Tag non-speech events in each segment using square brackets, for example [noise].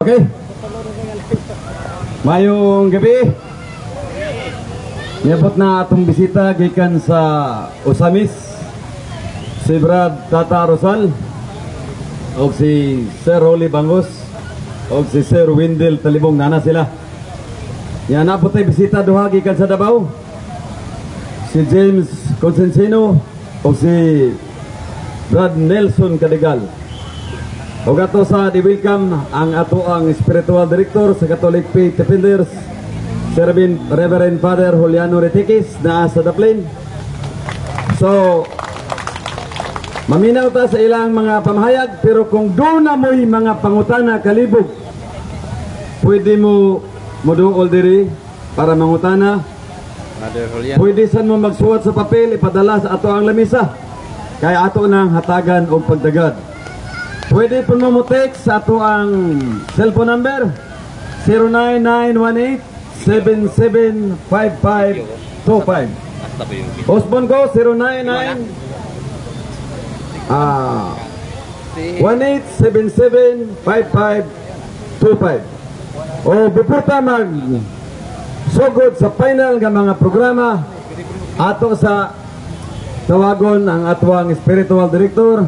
Okay. Mayong gabi. Niabot na atong bisita gikan sa Usamis. Si Brad Tata Rosal o si Sir Rolly Bangos o si Sir Windel Talibong nana sila. Yan na tayo bisita duha gikan sa Davao. Si James Consensino o si Brad Nelson Kadigal. O gato sa di-welcome ang ato ang spiritual director sa Catholic Faith Defenders, Sir Bin- Reverend Father Juliano Retikis na sa Daplin. So, maminaw ta sa ilang mga pamahayag pero kung doon na mo'y mga pangutana kalibog, pwede mo muduol diri para mangutana. Pwede san mo magsuot sa papel ipadala sa ato ang lamisa. Kaya ato nang hatagan o pagdagad. Pwede po mo text sa ato ang cellphone number 09918-775525. Basta ba yung Osbon ko 099 ah 18775525. O before ta mag sugod sa final nga mga programa ato sa tawagon ang atuang spiritual director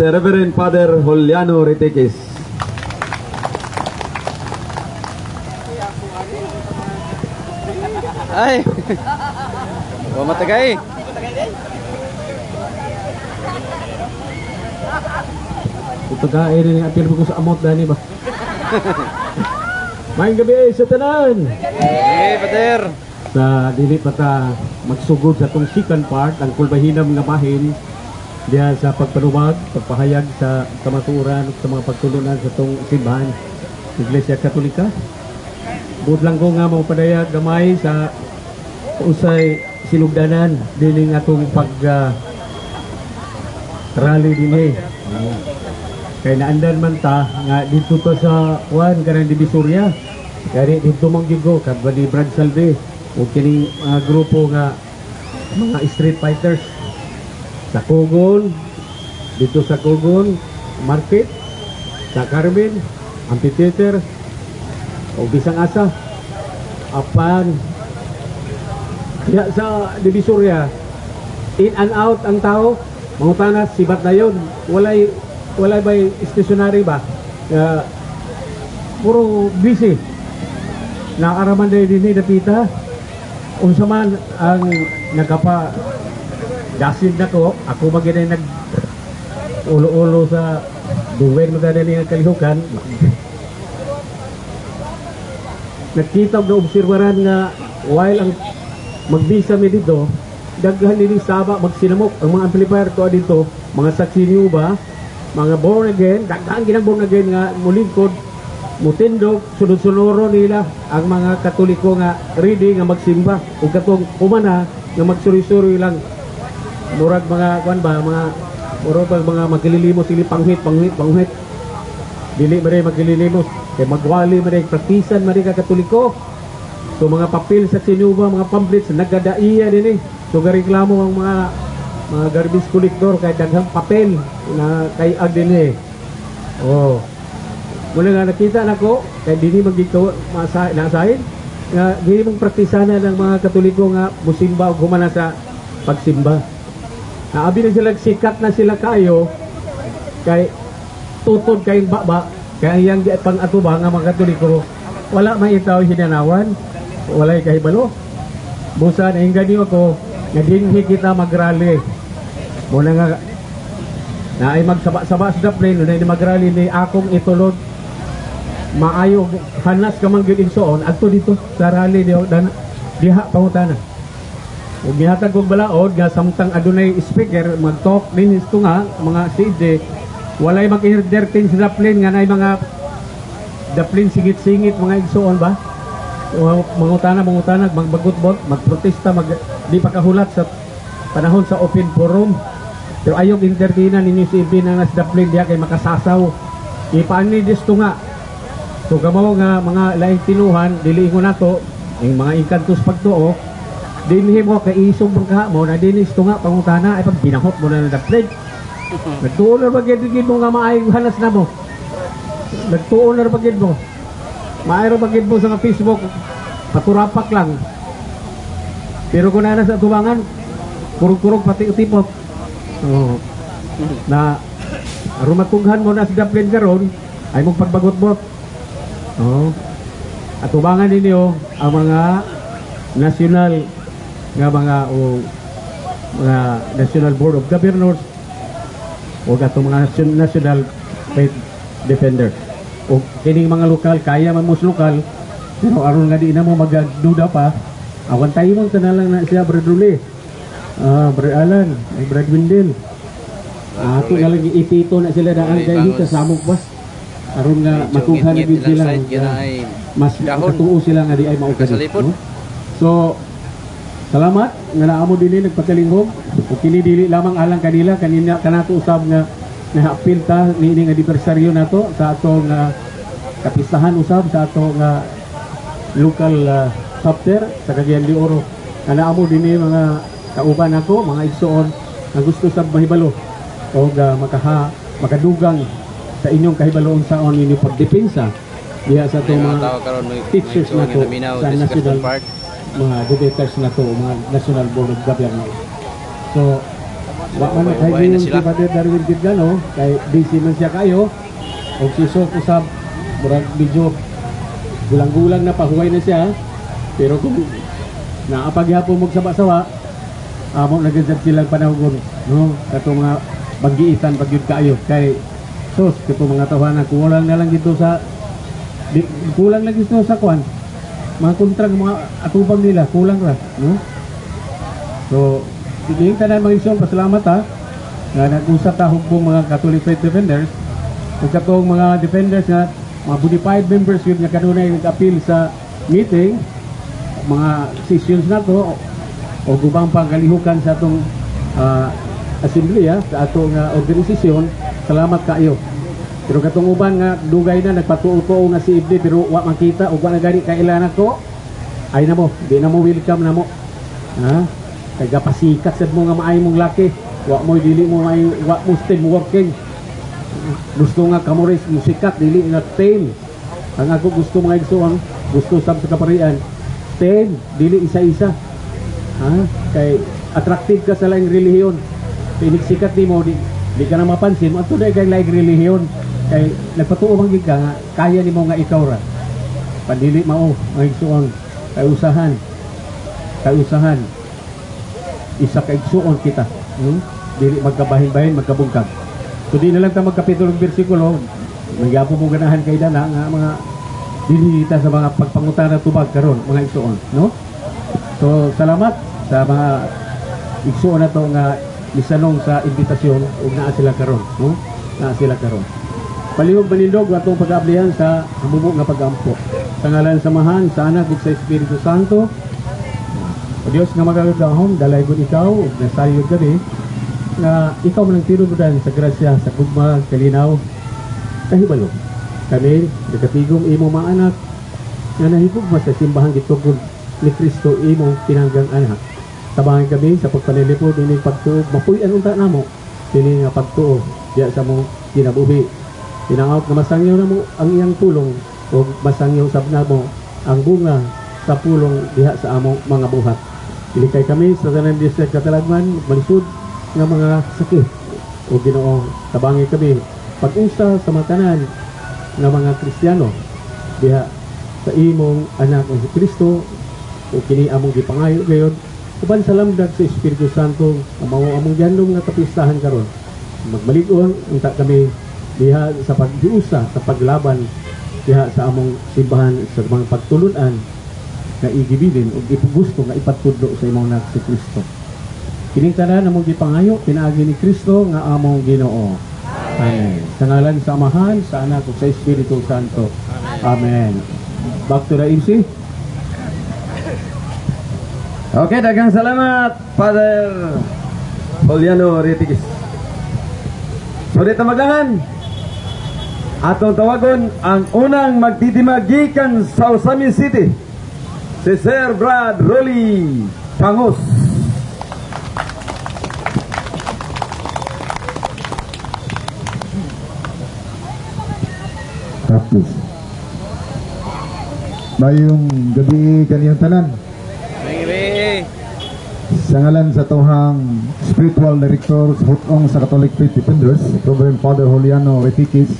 si Reverend Father Juliano Ritikis. Ay! Wa matagay. Ito ka, eh, rin ang ko sa amot dani ba? [laughs] Maayong gabi sa tanan! Hey, Pater. Sa dili pa ta magsugod sa tong second part, ang kulbahinam nga bahin diya sa pagpanubag, pagpahayag sa kamaturan sa mga pagtulunan sa tong simbahan Iglesia Katolika. Bud lang ko nga mga padayag gamay sa usay sinugdanan dining atong pag ah, rally din eh. Kaya naandan man ta nga dito to sa Juan kanang Divisoria. Kaya dito mang gigo kadwa ni Brad Salve o kining mga grupo nga mga street fighters sa Kugon dito sa Kugon Market sa Carmen Amphitheater o Bisang Asa apan. Diya sa Divisoria in and out ang tao. Mangutana sibat na yun walay walay ba stationary ba? Uh, puro busy. Nakaraman din din dapita unsa man ang nagkapa dasid na ko ako magiging nag ulo-ulo sa duwen magdadali ang kalihukan? Nakita og naobserbaran nga while ang magbisa mi dito daghan nini saba magsinamok. Ang mga amplifier ko dito mga saksi ba? Mga born again daghan ginang born again nga mulingkod mutindog sunod-sunoro nila. Ang mga katoliko nga ready nga magsimba. Ug katong umana nga magsuri-suri lang murag mga kuan ba mga murag ba mga maglilimos sili panghit panghit panghit. Dili man rin maglilimos kay magwali man rin praktisan man ka katoliko. So mga papel sa sinuba mga pamphlets nagadaiya din eh. So gareklamo ang mga mga garbage collector kay daghang papel na kay ag din eh. Oh. Mula nga nakita nako kay dini magito masa nasahin nga dili mong praktisana ng mga katoliko nga musimba ug humana sa pagsimba Naabi na sila sikat na sila kayo. Kay tutod kay baba. Kay yang pang atuba nga mga katoliko wala maitaw hinanawan wala kay balo busa na hinga niyo ako nga dinhi kita magrally muna nga na ay magsaba-saba sa daplin na magrally ni akong itulod. Maayo hanas ka man gyud igsoon adto dito sa rally diha pangutana ug gihatag kog balaod nga samtang adunay speaker mag-talk din isto nga mga CD walay mag-entertain sa daplin nga nay mga daplin singit-singit mga igsoon ba? Mangutana mangutana magbagot-bot magprotesta mag di pa kahulat sa panahon sa open forum. Pero ayog entertainan ninyo si Ibin nga sa daplin diha kay makasasaw. Ipaani disto nga. So kamo nga mga laing tinuhan dili ingon nato ang mga inkantos pagtuo dinhi mo kay isog ka mo na dinis to nga pangutana ay pag binahot mo na na daplin [laughs] Nagtuon na ba gid mo nga maayong hanas na mo nagtuon na pagid mo. Maayro pagid mo sa Facebook, paturapak lang. Pero kung nana sa tubangan, kurog-kurog pati utipot. Oo. Na rumatughan mo na sa Dublin karon ay mong pagbagot-bot. Oo. At tubangan ninyo ang mga national nga mga o mga National Board of Governors o ato mga nation- national faith defender. O kining mga lokal kaya man mos lokal pero aron nga di na mo magduda pa awan tayo mo na lang na siya Brad Rule. Ah Brad Alan Brad Windel. Ato na lang ipito na sila daan Ay, kay bangos. hita samok ba aron nga matughan na sila nga mas katuo sila nga di ay mao Sa lipod. So salamat nga naamo dinhi nagpakalinghog o kini dili lamang alang kanila kanina kanato usab nga nahapil ta niini nga anibersaryo nato sa ato nga kapistahan usab sa ato nga local uh, chapter sa Cagayan de Oro. Nga naamo dinhi mga kauban ako, mga igsoon nga gusto sab mahibalo o uh, makaha makadugang sa inyong kahibaloon saon ninyo pagdepensa diha sa atong mga teachers may na to nga naminaw sa national part. Mga debaters na to mga national board of governors. So wa man Ubay-ubay kayo na si. Father Darwin Gidgano kay busy man siya kayo. O si Sok usab murag medyo gulang-gulang na pahuway na siya. Pero kung naapaghapon mo sa sawa amo nagajad silang panahon no? Kato mga baggiitan pag yun kayo kay sos kato mga tawanan kulang na lang dito sa di, kulang lang dito sa kwan mga kontrang mga atubang nila kulang ra no? So hindi tanan mga isyon pasalamat ha? Nga nag-usap ta hugpong mga Catholic Faith Defenders. Ug katong mga defenders nga mga bonified members yun nga kanunay nag-appeal sa meeting mga sessions na to o gubang pangkalihukan sa atong uh, assembly ha, sa atong uh, organisasyon salamat kayo pero katong uban nga dugay na nagpatuo-tuo nga si Ibdi pero wa makita ug wa na gani kailangan ko ay na mo di na mo welcome na mo ha? Kay gapasikat sad mo nga maay mong laki. Wa mo dili mo may wa mo steam working. Gusto nga kamoris musikat dili nga team ang ako gusto mga igsoon gusto sab sa kaparian team dili isa-isa. Ha? Kay attractive ka sa laing relihiyon. Pinigsikat nimo di di ka na mapansin mo ato na kay laing relihiyon kay nagpatuo man gid nga kaya nimo nga ikaw ra. Pandili mao ang igsoon kay usahan. Kay usahan. Isa ka igsuon kita. Hmm? dili magkabahin-bahin magkabungkag. So di na lang ta magkapitulong bersikulo. Nagyapo mo ganahan kay dana nga mga dili kita sa mga pagpangutana tubag karon mga igsuon. No? So salamat sa mga igsuon na to nga lisanong sa imbitasyon. Ug naa sila karon. No? Naa sila karon palihog balindog atong pag-ablihan sa hamumo nga pag-ampo sa ngalan samahan sa anak ug sa Espiritu Santo o Diyos nga magagahom, dalay ko ikaw, nasayod gabi, nga ikaw man ang tinubudan sa grasya, sa kugma, kalinaw, kahibalo. Kami, nagatigong imo mga anak, nga nahigugma sa simbahan gitugod ni Kristo imo pinanggang anak. Tabangan kami sa pagpanilipod ini pagtuog, mapuyan unta namo, ini nga pagtuo, diya sa mo kinabuhi. Tinangaw nga masangyaw na mo ang iyang tulong, o masangyaw sab na mo ang bunga sa pulong diha sa among mga buhat. Ilikay kami sa tanan district katalagman, malisod nga mga sakit. O Ginoo, tabangi kami pag-usa sa mga tanan nga mga Kristiyano diha sa imong anak ng Kristo o kini among gipangayo gayon uban sa lamdag sa Espiritu Santo nga mao among gandong nga kapistahan karon magmalig-on unta kami diha sa pagdiusa sa paglaban diha sa among simbahan sa mga pagtulunan nga igibilin ug ipugusto nga ipatudlo sa imong anak si Kristo. Kining tanan among gipangayo pinaagi ni Kristo nga among Ginoo. Amen. Sa ngalan sa Amahan, sa Anak ug sa Espiritu Santo. Amen. Back to the MC. Okay, daghang salamat, Father Juliano Ritigis. So dito maglangan, atong tawagon ang unang magdidimagikan sa Usami City, si Sir Brad Rolly Pangos. Tapos. Mayong gabi kaniyang tanan. Sa ngalan sa tuhang spiritual director sa hutong sa Catholic Faith Defenders, Reverend Father Juliano Retikis,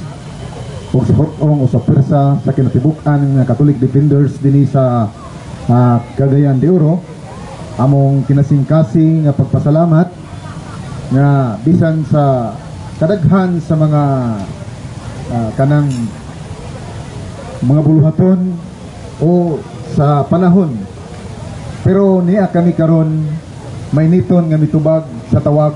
o sa hutong o sa pwersa sa kinatibukan ng Catholic Defenders dinhi sa ah, Cagayan de Oro, among kinasingkasing nga pagpasalamat nga bisan sa kadaghan sa mga ah, kanang mga buluhaton o sa panahon. Pero niya kami karon may niton nga mitubag sa tawag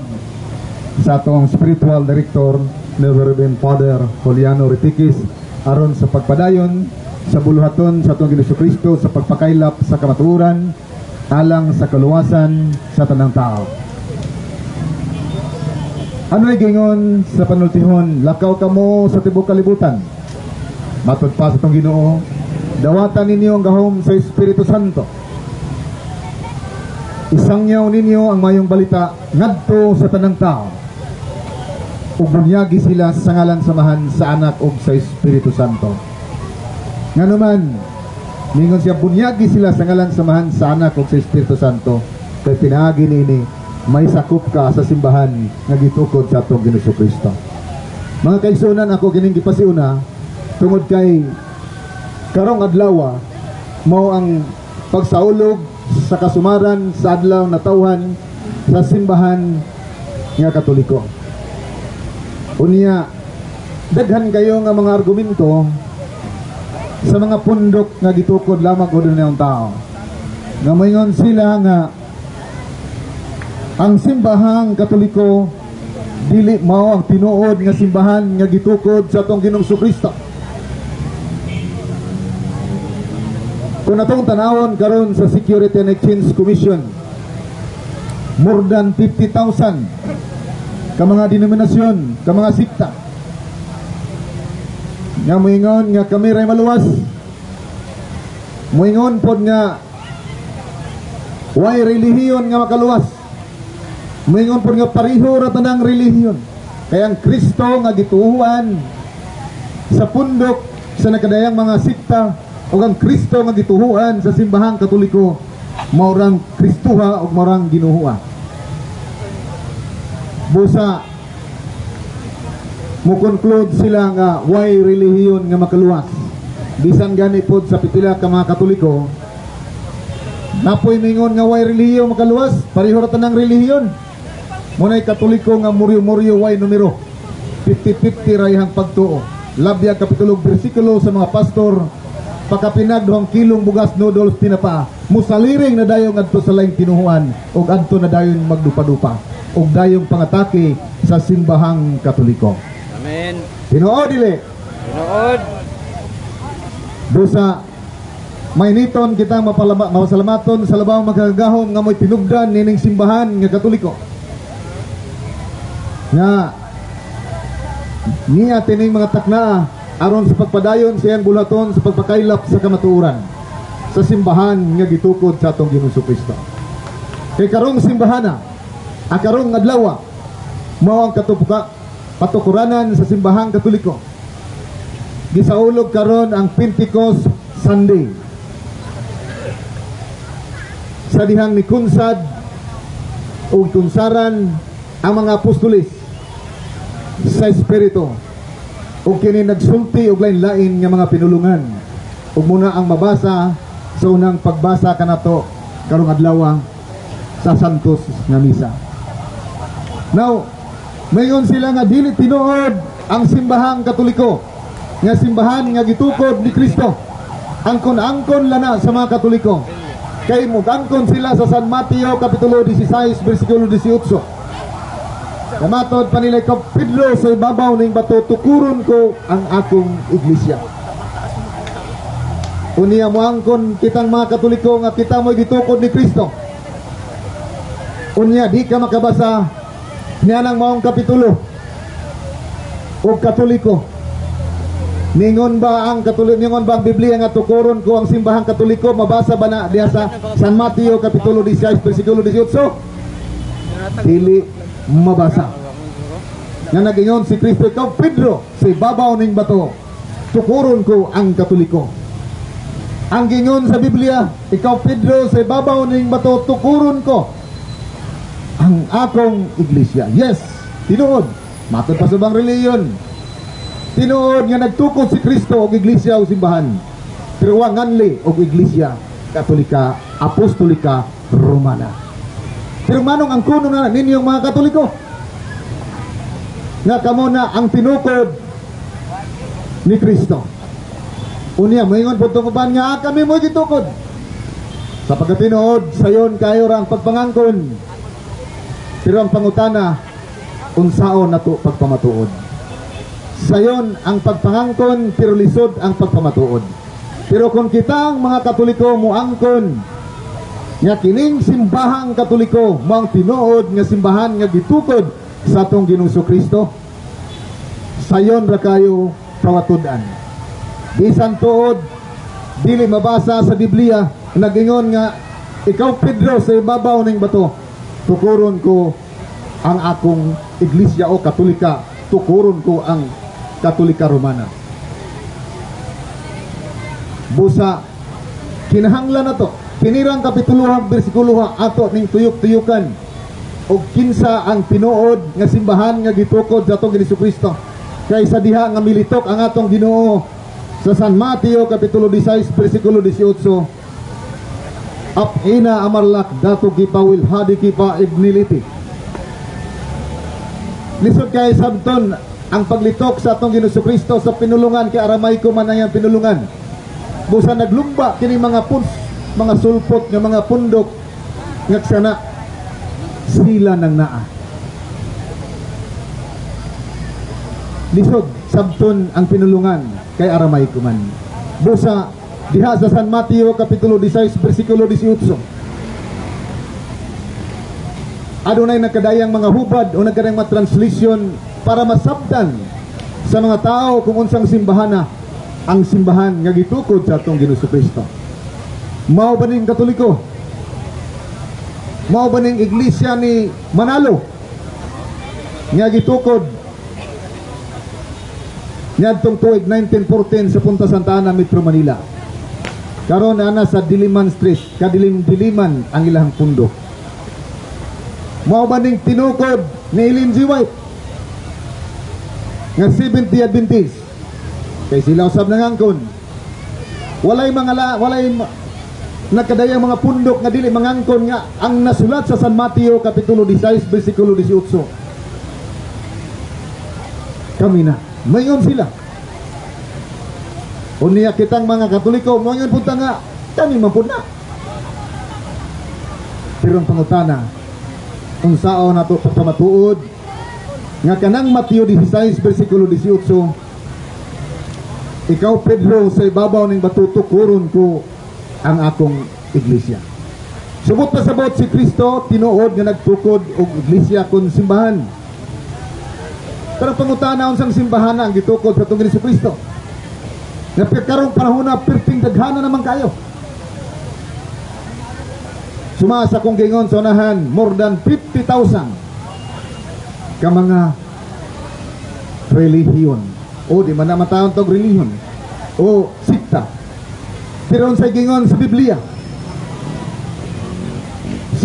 sa atong spiritual director Reverend Father Juliano Retikis aron sa pagpadayon sa buluhaton sa atong Ginoong Kristo sa pagpakaylap sa kamatuoran alang sa kaluwasan sa tanang tao. Ano ay gingon sa panultihon, lakaw ka mo sa tibok kalibutan. Matod pa sa itong ginoo, dawatan ninyo ang gahom sa Espiritu Santo. Isangyaw ninyo ang mayong balita ngadto sa tanang tao. Ug bunyagi sila sa ngalan samahan sa anak ug sa Espiritu Santo. Nga naman, ningon siya bunyagi sila sa ngalan samahan sa anak ug sa Espiritu Santo. Kay pinaagi nini may sakop ka sa simbahan nga gitukod sa atong Ginoong Kristo. Mga kaigsunan ako kining gipasiuna tungod kay karong adlaw mao ang pagsaulog sa kasumaran sa adlaw na tawhan sa simbahan nga katoliko. Unya, daghan kayo nga mga argumento sa mga pundok nga gitukod lamang ko din ng tao. Nga moingon sila nga ang simbahang katoliko dili mao ang tinuod nga simbahan nga gitukod sa atong Ginoong Kristo. Kung atong tanawon karon sa Security and Exchange Commission, more than 50,000 ka mga denominasyon, ka mga sikta. Nga moingon nga kami ray maluwas. Moingon pod nga way relihiyon nga makaluwas. Moingon pod nga pariho ra tanang relihiyon. Kaya ang Kristo nga gituhuan sa pundok sa nakadayang mga sikta o ang Kristo nga gituhuan sa simbahang katoliko maurang Kristuha o maurang ginuhua busa. Mo conclude sila nga why relihiyon nga makaluwas? Bisan gani pod sa pipila ka mga katoliko napoy mingon nga why relihiyon makaluwas? Pareho ra tanang relihiyon. Munay katoliko nga muryo-muryo why numero? 50-50 rayhang pagtuo. Labya kapitulo bersikulo sa mga pastor pakapinag dohang kilong bugas noodles tinapa musaliring na dayong adto sa laing tinuhuan ug adto na dayon magdupa-dupa ug dayong pangatake sa simbahang katoliko Amen. Tinuod dili Tinood. Dosa may niton kita mapalama, mapasalamaton sa labaw magkagahom nga mo'y tinugdan nining simbahan nga katoliko. Nga niya tining mga takna aron sa pagpadayon sa iyang bulaton sa pagpakaylap sa kamatuoran sa simbahan nga gitukod sa atong Ginoong Kristo. Kay karong simbahana, a karong adlaw mao ang katupuka patukuranan sa simbahang katoliko. Gisaulog karon ang Pentecost Sunday. Sa dihang ni Kunsad o kunsaran ang mga apostolis sa Espiritu. O kini nagsulti og lain-lain nga mga pinulungan. Ug muna ang mabasa sa unang pagbasa kanato karong adlaw sa Santos nga misa now mayon sila nga dili tinuod ang simbahang katoliko nga simbahan nga gitukod ni Kristo angkon-angkon lana sa mga katoliko kay mugangkon sila sa San Mateo kapitulo 16 bersikulo 18 Kamatod pa nila ikaw Pedro sa ibabaw ng bato tukuron ko ang akong iglesia. Uniya mo angkon kitang mga katoliko nga kita mo gitukod ni Kristo. Unya di ka makabasa niya ng maong kapitulo o katoliko. Ningon ba ang katoliko ningon ba ang Biblia nga tukuron ko ang simbahang katoliko mabasa ba na diha sa San Mateo kapitulo 16 bersikulo 18? Dili mabasa. Nga nagingon si Kristo ikaw Pedro sa ibabaw ning bato. tukuron ko ang katoliko. Ang gingon sa Biblia, ikaw Pedro sa ibabaw ning bato tukuron ko ang akong iglesia. Yes, tinuod. Matod pa sa bang reliyon. Tinuod nga nagtukod si Kristo og iglesia o simbahan. Pero wa nganli og iglesia katolika, apostolika, romana. Pero manong ang kuno na ninyong mga katoliko? Nga kamo na ang tinukod ni Kristo. Unya, moingon po tukuban nga, ah, kami mo gitukod. Sa pagkatinood, sayon kayo ra ang pagpangangkon. Pero ang pangutana, unsaon na to pagpamatuod. Sayon ang pagpangangkon, pero lisod ang pagpamatuod. Pero kung kita ang mga katoliko muangkon, nga kining simbahang katoliko, mo ang tinuod nga simbahan nga gitukod sa atong Ginoong Kristo, sayon ra kayo pawatudan. Bisan tuod, dili mabasa sa Biblia, nagingon nga, ikaw Pedro sa ibabaw ng bato, tukuron ko ang akong iglesia o katolika, tukuron ko ang katolika romana. Busa, kinahanglan na to, kinirang kapituluhang bersikuloha ato ning tuyok-tuyukan, o kinsa ang tinuod nga simbahan nga gitukod sa atong Ginoong Kristo kaysa diha nga militok ang atong Ginoo sa San Mateo kapitulo 16 bersikulo 18 Ap ina amarlak dato gipawil hadi kipa ibniliti Lisod kay sabton ang paglitok sa atong Ginoo Kristo sa pinulungan kay aramay ko man ang pinulungan. Busa naglumba kini mga puns mga sulpot nga mga pundok nga sana sila ng naa. Lisod sabton ang pinulungan kay aramay kuman busa diha sa San Mateo kapitulo 16 bersikulo 18 adunay nagkadayang mga hubad o nagkadayang mga translation para masabdan sa mga tao kung unsang simbahana ang simbahan nga gitukod sa atong Ginoong Kristo. Mao ba ning katoliko? Mao ba ning iglesia ni Manalo? Nga gitukod Niadtong tuig 1914 sa Punta Santa Ana, Metro Manila. Karon ana sa Diliman Street, kadilim-diliman ang ilang pundo. Mao ba ning tinukod ni Ellen G. White? Nga 70 Adventist. Kay sila usab nangangkon. Walay mga la, walay nakadayang mga pundok nga dili mangangkon nga ang nasulat sa San Mateo kapitulo 16 bersikulo 18 kami na mayon sila unya kitang mga katoliko mayon punta nga kami man na pero ang pangutana unsaon nato pagpamatuod nga kanang Mateo 16 bersikulo 18 ikaw Pedro sa ibabaw ning bato tukuron ko ang akong iglesia Subot pa sabot si Kristo tinuod nga nagtukod og iglesia kun simbahan. Pero pangutana unsang simbahan na ang gitukod sa tungod ni Kristo. Nga karong panahon na perting daghana naman kayo. Sumasa kong gingon sa unahan, more than 50,000 ka mga relihiyon. O di man na matawag tog relihiyon. O sikta. Pero unsay gingon sa Biblia,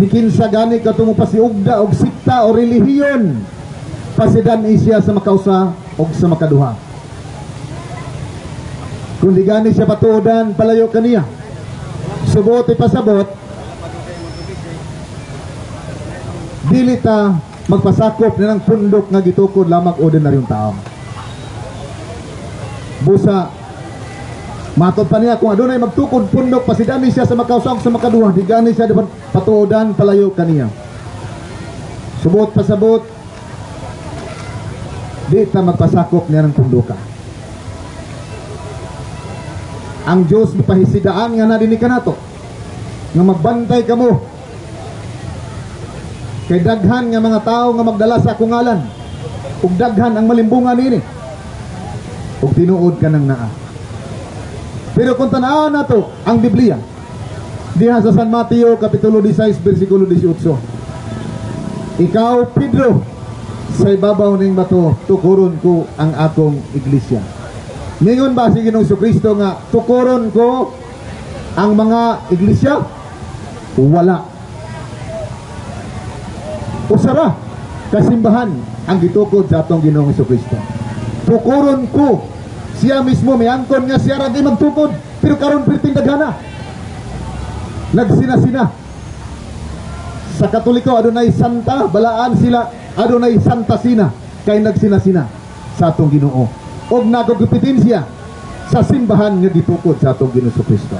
si kinsa gani katong pasiugda og sikta o relihiyon pasidan siya sa makausa og sa makaduha kung di gani siya patuodan palayo kaniya subot pasabot. Dili ta magpasakop na ng pundok nga gitukod lamang ordinaryong tao busa Matod pa niya kung adunay magtukod pundok pasidani siya sa makausang sa makaduha. Di gani siya dapat patuodan palayo kaniya. Subot pasabot. Di ta magpasakop niya ng pundoka. Ang Dios pahisidaan nga nadini kanato nga magbantay kamo kay daghan nga mga tao nga magdala sa akong ngalan ug daghan ang malimbungan nini ug tinuod ka ng naa pero kung tanawin na to, ang Biblia, diha sa San Mateo, Kapitulo 16, versikulo 18. Ikaw, Pedro, sa ibabaw ng bato, tukuron ko ang akong iglesia. Ningon ba si Ginoong Kristo nga tukuron ko ang mga iglesia? Wala. Usara kasimbahan ang gitukod sa atong Ginoong Kristo. Tukuron ko siya mismo may angkon nga siya ra magtukod pero karon perting daghana. Nagsina-sina. Sa Katoliko adunay santa, balaan sila adunay santa sina kay nagsina-sina sa atong Ginoo. Og nagugupitin siya sa simbahan nga gitukod sa atong Ginoo Kristo.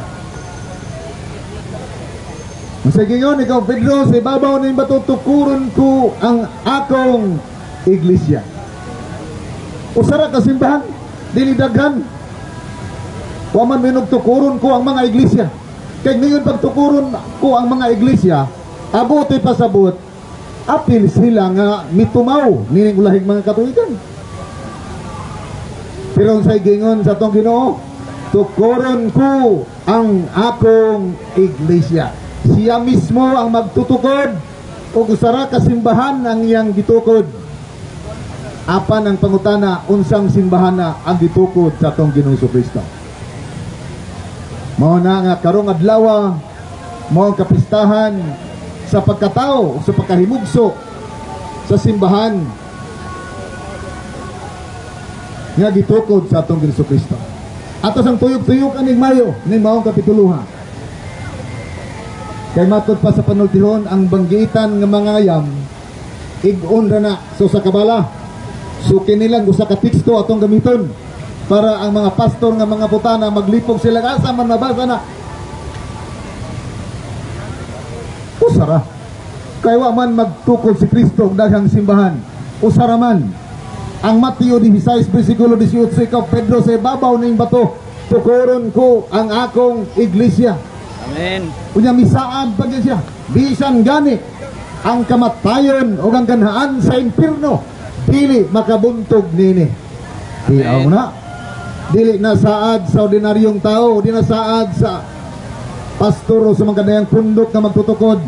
Sa gingon, ikaw Pedro, sa ibabaw ng bato, tukuron ko ang akong iglesia. Usara ka simbahan, dili daghan. Wa man minog tukuron ko ang mga iglesia. Kay ngayon pag tukuron ko ang mga iglesia, abuti pa sabot, apil sila nga mitumaw nining ulahig mga katuigan. Pero sa gingon sa tong Ginoo, tukuron ko ang akong iglesia. Siya mismo ang magtutukod o usara kasimbahan ang iyang gitukod. Apan ang pangutana unsang simbahan ang gitukod sa atong Ginoong Kristo. Mao na nga karong adlaw mao ang kapistahan sa pagkatao sa pagkahimugso sa simbahan nga gitukod sa atong Ginoong Kristo. Atos ang tuyok-tuyok aning Mayo ning maong kapituluha. Kay matod pa sa panultihon ang banggitan nga mga ayam igon na so sa kabala sukin nilang usa ka teksto atong gamiton para ang mga pastor nga mga putana maglipog sila asa man mabasa na. Usara. Kay wa man magtukod si Kristo og daghang simbahan. Usara man ang Mateo 16 bersikulo 18 ikaw Pedro sa ibabaw ning bato tukuron ko ang akong iglesia Amen. Unya misaan pa siya. Bisan gani ang kamatayon o ang ganhaan sa impierno dili makabuntog nini. Tiyaw na. Dili na saad sa ordinaryong tao, di na saad sa pastor o sa mga kadayang pundok na magtutukod.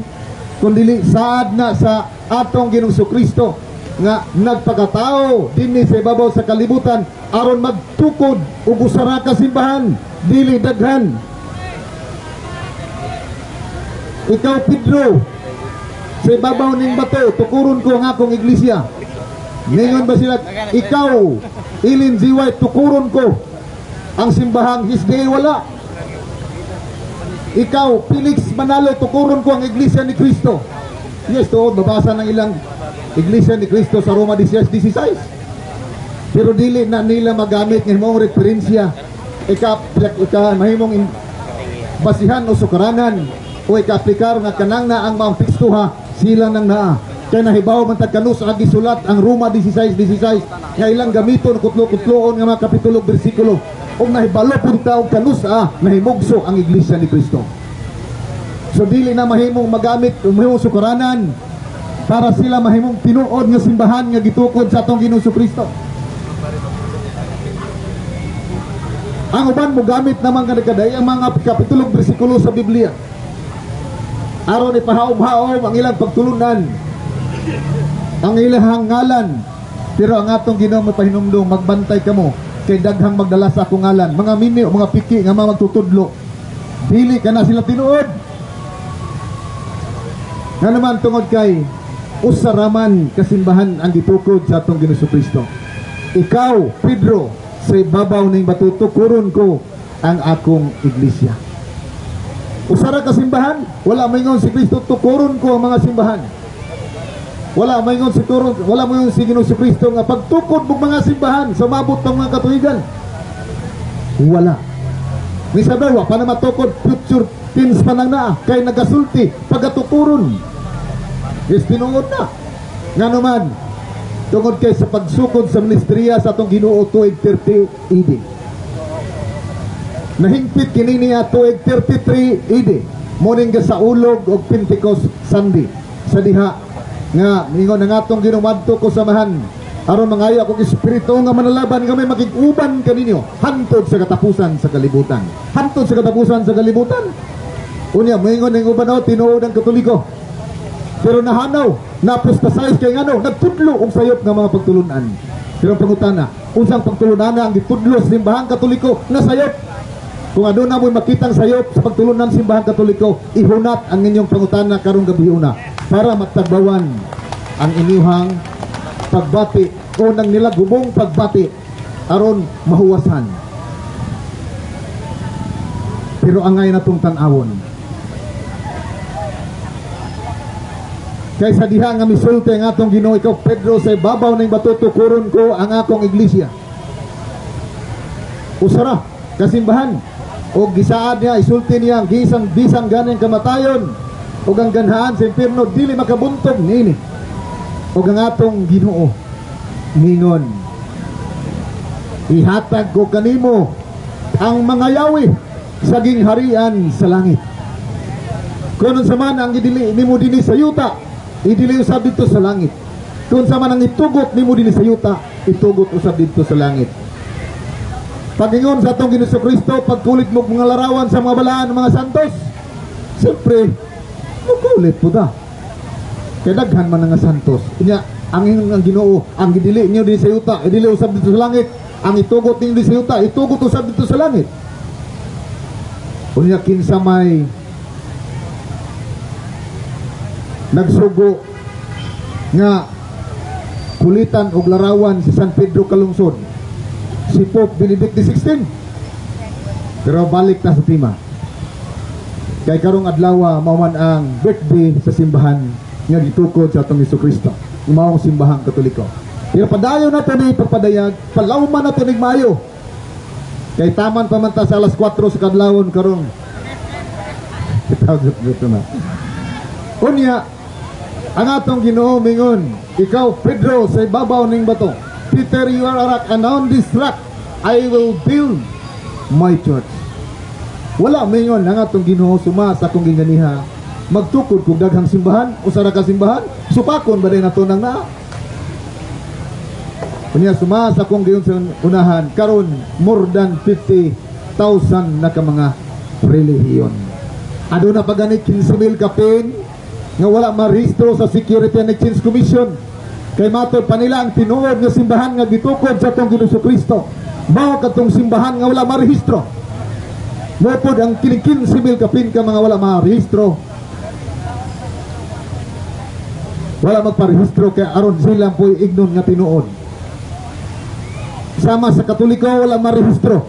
Kundi saad na sa atong Ginoong Kristo nga nagpakatao dinhi sa ibabaw sa kalibutan aron magtukod ug usara ka simbahan dili daghan. Ikaw Pedro sa ibabaw ning bato tukuron ko ang akong iglesia. Ngayon ba sila? Ikaw Ilin Ziway tukuron ko ang simbahang Hisgay wala. Ikaw Felix Manalo tukuron ko ang iglesia ni Kristo. Yes to babasa ng ilang iglesia ni Kristo sa Roma 16 pero dili na nila magamit ng mong referensya ika, mahimong basihan o sukaranan o ika-aplikar nga kanang na ang mga pikstuha sila nang naa. Kay nahibaw man tagkanus agi sulat ang Roma 16 16 nga ilang gamiton kutlo-kutloon nga mga kapitulo bersikulo. Ug nahibalo pud ta og kanus ah nahimugso ang iglesia ni Kristo so dili na mahimong magamit o mahimong sukaranan para sila mahimong tinuod nga simbahan nga gitukod sa atong Ginoong Kristo ang uban mo gamit naman kadagkaday ang mga kapitulo bersikulo sa Biblia. Aron ipahaom-haom ang ilang pagtulunan ang ilang ngalan pero ang atong Ginoo mapahinumdong magbantay kamo kay daghang magdala sa akong ngalan. Mga mini o mga piki nga mga magtutudlo. Dili ka na sila tinuod. Nga naman tungod kay usaraman kasimbahan ang gitukod sa atong Ginoo Kristo ikaw Pedro sa ibabaw ning batutukuron ko ang akong iglesia Usara ka simbahan, wala maingon si Kristo tukuron ko ang mga simbahan. Wala maingon si turon, wala si Ginoong si Kristo nga pagtukod mo mga simbahan sa mabot ng mga katuigan. Wala. Ni sabi, pa na matukod future tense pa nang naa kay nagasulti pagatukuron. Yes, tinuod na. Nga naman, tungod kay sa pagsukod sa ministeriya sa atong Ginoo tuig 30 AD nahingpit kini niya tuig 33 AD morning ga sa ulog og Pentecost Sunday. Sa diha nga mingon na atong ginumadto ko samahan. Aron mangaya kog espiritu nga manalaban kami makig-uban kaninyo hantod sa katapusan sa kalibutan. Hantod sa katapusan sa kalibutan. Unya mingon ning uban tinuod ang katoliko pero nahanaw napustasize kay ngano nagtudlo og sayop nga mga pagtulunan Pero ang pangutana, unsang pagtulunana ang gitudlo sa simbahan katoliko nga sayop. Kung aduna mo'y makitang sayop sa pagtulunan simbahan katoliko, ihunat ang inyong pangutana karong gabi una para matagbawan ang inyong pagbati o nang nila gubong pagbati aron mahuwasan. Pero angay na tong tanawon. Kaysa diha nga misulte ang atong Ginoo ikaw Pedro sa babaw ning bato tukuron ko ang akong iglesia. Usara kasimbahan o gisaad niya isulti niya ang gisang bisang ganing kamatayon ug ang ganhaan sa impierno dili makabuntog niini. Ug ang atong Ginoo mingon ihatag ko kanimo ang mga yawi sa gingharian sa langit. Kung sa man ang idili nimo dinhi sa yuta, idili usab dito sa langit. Kung sa man ang itugot nimo dinhi sa yuta, itugot usab dito sa langit. Pagingon sa atong Ginoong Kristo, pagkulit mo mga larawan sa mga balaan mga santos, siyempre, makulit po da. Kaya man nga santos. Inya, ang ang Ginoo, ang gidili niyo dinhi sa yuta, idili usab dito sa langit. Ang itugot ninyo dinhi sa yuta, itugot usab dito sa langit. Unya kinsa may nagsugo nga kulitan og larawan si San Pedro Kalungsod si Pope Benedict XVI pero balik na sa tema kay karong adlaw mao man ang birthday sa simbahan nga gitukod sa atong Kristo maong simbahan katoliko. Pero padayon nato ni pagpadayag palawman nato nig maayo kay taman pa man ta sa alas 4 sa kadlawon karong. [laughs] Tawag dito na. Unya, ang atong Ginoo mingon, ikaw Pedro sa ibabaw ning bato. Peter, you are a rock, and on this rock I will build my church. Wala mingon ang atong Ginoo suma sa kong ginganiha. Magtukod kung daghang simbahan, usara ka simbahan, supakon ba din nato nang naa? Kunya suma sa kong giyon sa unahan karon more than 50,000 na ka mga relihiyon. Ado na pagani 15,000 ka pin nga wala marehistro sa Security and Exchange Commission. Kay matod pa nila ang tinuod nga simbahan nga gitukod sa atong Ginoo Kristo. Mao katong simbahan nga wala marehistro. Mopod ang kinikin sibil ka pin ka mga wala marehistro. Wala magparehistro kay aron sila po'y ignon nga tinuod sama sa katoliko wala marehistro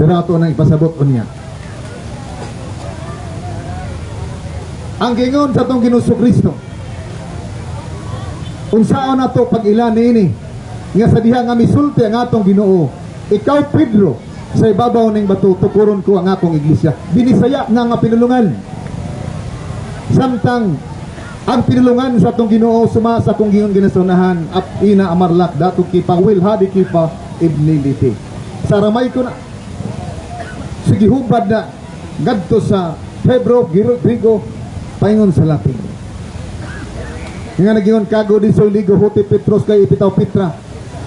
pero ato nang ipasabot niya ang gingon sa tong ginuso Kristo unsaon nato pag ilan ini? Nga sa diha nga misulti ang atong Ginoo. Ikaw Pedro sa ibabaw ning bato tukuron ko ang akong iglesia. Binisaya nga nga pinulungan. Samtang ang pinulungan sa atong Ginoo suma sa kong gingon ginasunahan at ina amarlak dato kipa will hadi kipa ibniliti sa ramay ko na sige hubad na. Gadto sa Pedro Rodrigo paingon sa Latin nga nagingon kago di sa ligo hote Petros kay ipitaw Petra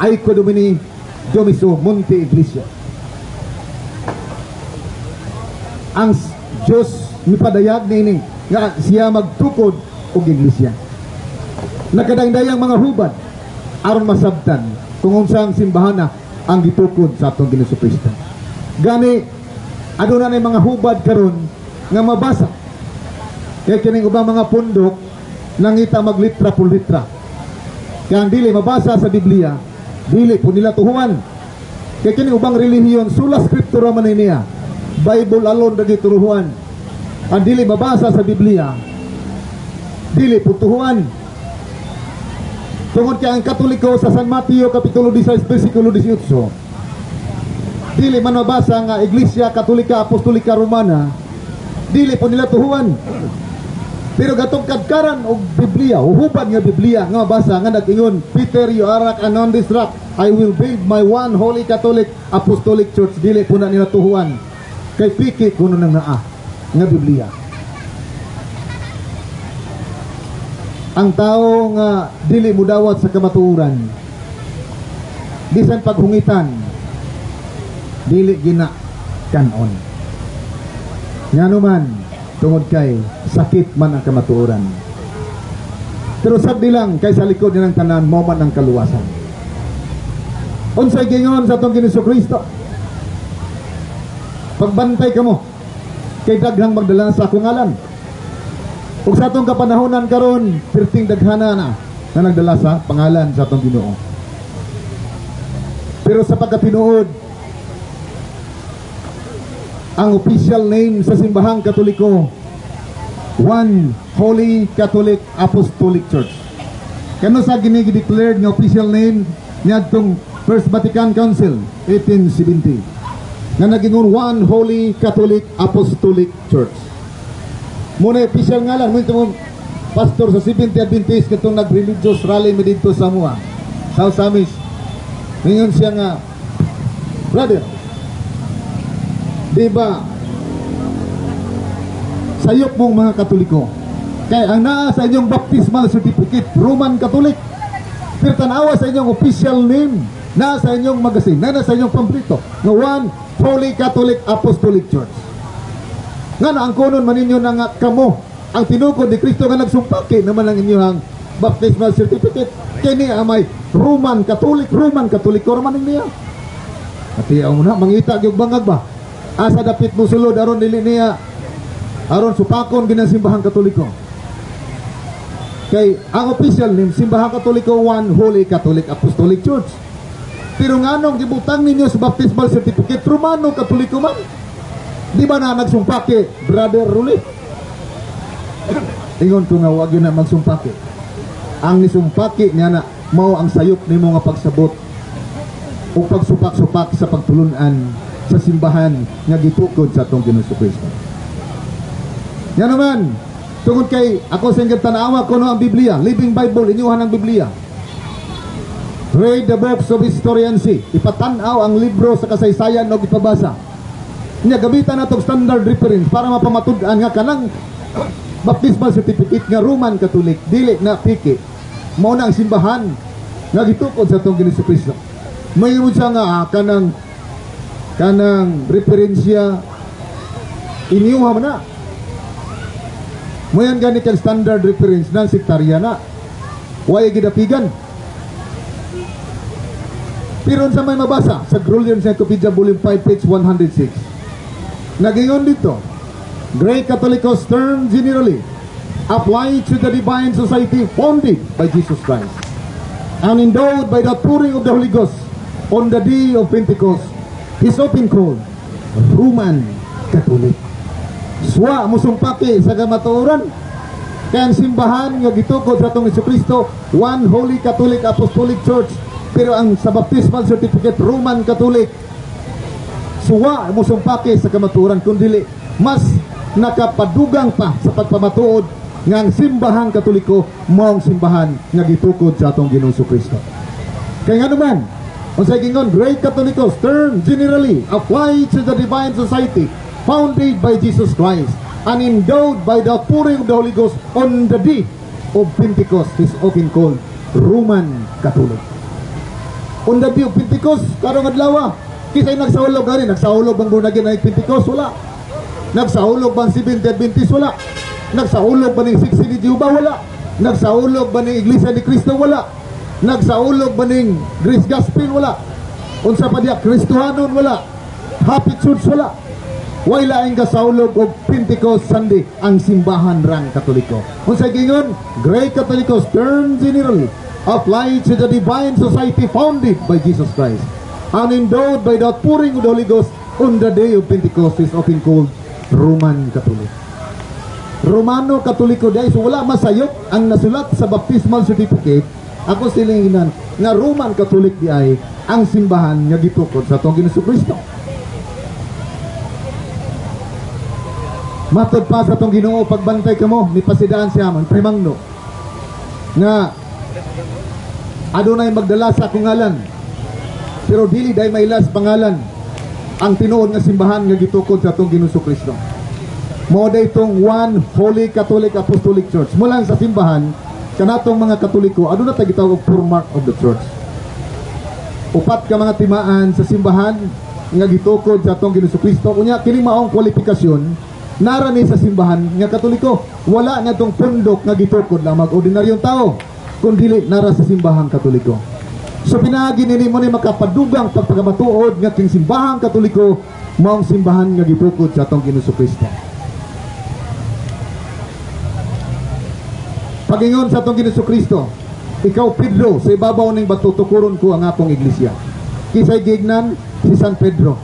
ay ko domini Domiso Monte Iglesia ang Diyos mipadayag ni ini nga siya magtukod og iglesia. Nakadangdayang mga hubad aron masabtan kung unsang simbahan ang gitukod sa atong Ginoo Kristo. Gani aduna na mga hubad karon nga mabasa. Kay kining ubang mga pundok nangita maglitra por litra. Kaya ang dili mabasa sa Biblia, dili po nila tuhuan. Kaya kining ubang relihiyon, sula scriptura man niya. Bible alone dagi turuhuan. Ang dili mabasa sa Biblia, dili putuhuan. Tungod kay ang Katoliko sa San Mateo Kapitulo 16 versikulo 18. Dili man mabasa nga Iglesia Katolika Apostolika Romana, dili po nila tuhuan. Pero gatong kadkaran og Biblia, uhubad nga Biblia nga mabasa nga nag-ingon, Peter you are and on this rock I will build my one holy Catholic Apostolic Church. Dili po na nila tuhuan. Kay piki kuno nang naa nga Biblia. ang tao nga dili mudawat sa kamatuoran bisan paghungitan dili gina kanon nga man tungod kay sakit man ang kamatuoran Pero sabdi lang kay sa likod ng tanan mo man ang kaluwasan. Unsay gingon sa atong Ginoong Kristo? Pagbantay ka mo kay daghang magdala sa akong ngalan. Ug sa atong kapanahonan karon, perting daghana na na nagdala sa pangalan sa atong Ginoo. Pero sa pagkatinuod, ang official name sa simbahang katoliko, One Holy Catholic Apostolic Church. Kano sa ginigideclared nga official name niya itong First Vatican Council, 1870, na naging One Holy Catholic Apostolic Church. Muna official nga lang, mo itong pastor sa 70 Adventist katong nag-religious rally mi dito sa Mua, South Samis. Ngayon siya nga, brother, di ba, sayop mong mga katoliko. Kaya ang naa sa inyong baptismal certificate, Roman Catholic. Pero tanawa sa inyong official name, na sa inyong magazine, na sa inyong pamplito, nga one Holy Catholic Apostolic Church. Nga na ang kunon maninyo na nga kamo, ang tinukod ni Kristo nga nagsumpaki naman ang inyong baptismal certificate. Kini amay Roman Catholic, Roman Catholic, Roman niya. At iyaw mo na, mangita yung bangag ba? Asa dapit mo sulod, aron dili niya? Aron supakon ginasimbahang katoliko. Kay ang official name simbahang katoliko one holy catholic apostolic church. Pero nganong gibutang ninyo sa baptismal certificate romano katoliko man? Di ba na nagsumpake brother Ruli [laughs] ingon ko nga wag yun na magsumpake. Ang nisumpake niya na mao ang sayop nimo nga pagsabot o pagsupak-supak sa pagtulunan sa simbahan nga gitukod sa atong Ginoong Kristo yan naman, tungod kay ako sa ingat tanawa ko no ang Biblia, Living Bible, inyuhan ang Biblia. Read the books of historiancy. Ipatanaw ang libro sa kasaysayan o ipabasa. Nya gamitan natong standard reference para mapamatud-an nga kanang baptismal certificate nga Roman Catholic dili na piki. Mao na ang simbahan nga gitukod sa atong Ginoong Kristo. Mayroon siya nga ah, kanang kanang referensya inyuha man na Mayan gani kang standard reference na. Way gidapigan. Pero sa may mabasa sa Grolian Encyclopedia Volume 5 page 106. Nagingon dito, Great Catholicos term generally apply to the divine society founded by Jesus Christ and endowed by the pouring of the Holy Ghost on the day of Pentecost is often called Roman Catholic. Suwa musumpaki sa kamatuoran. Kaya ang simbahan nga gitukod sa atong Kristo, one Holy Catholic Apostolic Church. Pero ang sa baptismal certificate Roman Catholic, suwa musumpaki sa kamatuoran kundi mas nakapadugang pa sa pagpamatuod nga ang simbahang katoliko mong simbahan nga gitukod sa atong Ginoong Kristo. Kaya nga naman, ang sa gingon, Great Catholicos term generally apply to the divine society founded by Jesus Christ and endowed by the pouring of the Holy Ghost on the day of Pentecost is often called Roman Catholic. On the day of Pentecost, karong adlaw, kisay nagsahulog gani, nagsahulog bang bunagin ay Pentecost wala. Nagsahulog bang 70 Adventist wala. Nagsahulog ba ng 60 ni Jehovah wala. Nagsahulog ba ng Iglesia ni Cristo wala. Nagsahulog ba ng Grace Gospel wala. Unsa pa diya Kristohanon wala. Happy Church wala. Way laing kasaulog og Pentecost Sunday ang simbahan rang Katoliko. Unsa gingon? Great Catholicos term generally apply to the divine society founded by Jesus Christ and endowed by the pouring of the Holy Ghost on the day of Pentecost is often called Roman Catholic. Romano Katoliko dahil so wala masayop ang nasulat sa baptismal certificate ako silinginan nga Roman Catholic di ay ang simbahan nga gitukod sa atong Ginoong Kristo. Matod pa sa tong Ginoo pagbantay kamo ni pasidaan siya man primangno nga adunay magdala sa akong ngalan pero dili day may las pangalan ang tinuod nga simbahan nga gitukod sa atong Ginoo Kristo. Mao day itong one Holy Catholic Apostolic Church. Mula sa simbahan kanatong mga Katoliko aduna ta gitawag og pure mark of the church. Upat ka mga timaan sa simbahan nga gitukod sa atong Ginoo Kristo. Kunya kini maong kwalifikasyon nara ni sa simbahan nga katoliko wala na tong pundok nga gitukod lang mag ordinaryong tao kung dili nara sa simbahang katoliko so pinaagi nini mo ni makapadugang pagpagamatuod nga king simbahang katoliko maong simbahan nga gitukod sa atong Ginoong Kristo Pagingon sa atong Ginoong Kristo ikaw Pedro sa ibabaw ning bato tukuron ko ang akong iglesia. Kisay gignan si San Pedro.